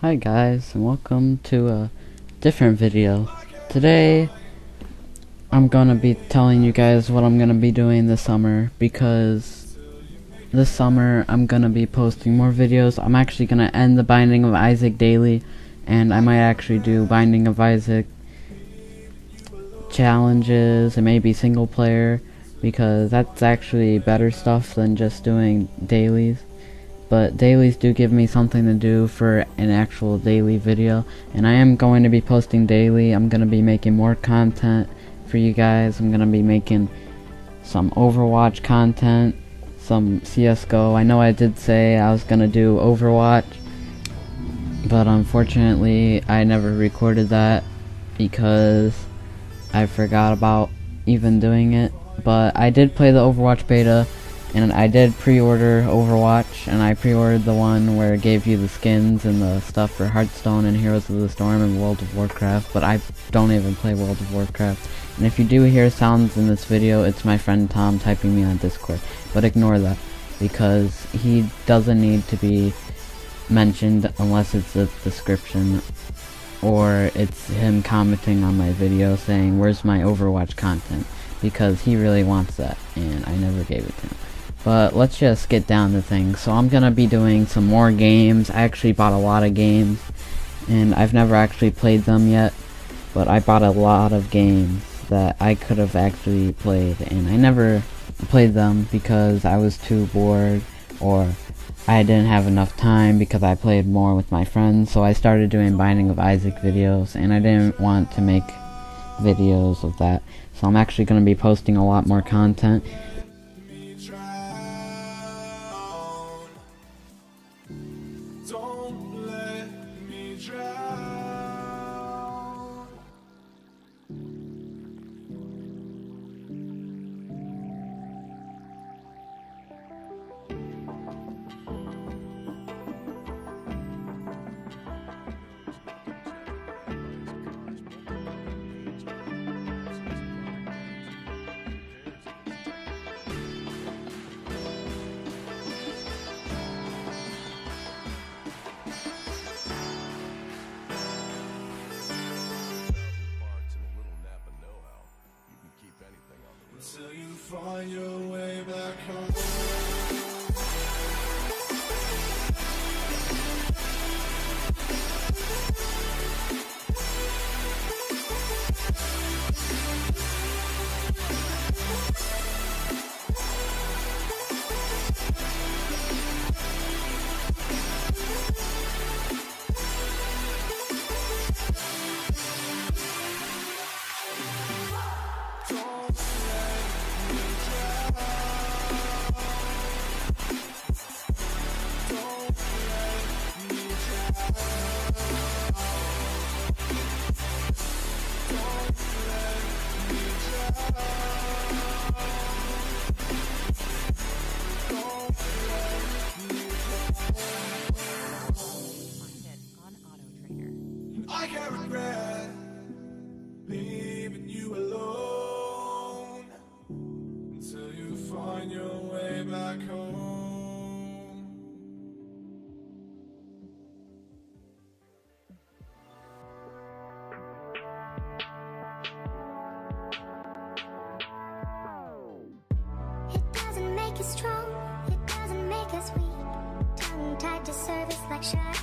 Hi guys, and welcome to a different video. Today, I'm gonna be telling you guys what I'm gonna be doing this summer, because this summer I'm gonna be posting more videos. I'm actually gonna end the Binding of Isaac daily, and I might actually do Binding of Isaac challenges, and maybe single player, because that's actually better stuff than just doing dailies but dailies do give me something to do for an actual daily video and I am going to be posting daily. I'm going to be making more content for you guys. I'm going to be making some Overwatch content some CSGO I know I did say I was going to do Overwatch but unfortunately I never recorded that because I forgot about even doing it. But I did play the Overwatch beta and I did pre-order Overwatch, and I pre-ordered the one where it gave you the skins and the stuff for Hearthstone and Heroes of the Storm and World of Warcraft, but I don't even play World of Warcraft. And if you do hear sounds in this video, it's my friend Tom typing me on Discord, but ignore that, because he doesn't need to be mentioned unless it's a description, or it's him commenting on my video saying, where's my Overwatch content, because he really wants that, and I never gave it to him. But let's just get down to things. So I'm gonna be doing some more games. I actually bought a lot of games, and I've never actually played them yet. But I bought a lot of games that I could have actually played, and I never played them because I was too bored or I didn't have enough time because I played more with my friends. So I started doing Binding of Isaac videos, and I didn't want to make videos of that. So I'm actually going to be posting a lot more content. Until you find your way back home. make us strong, it doesn't make us weak. Tongue tied to service like Shaq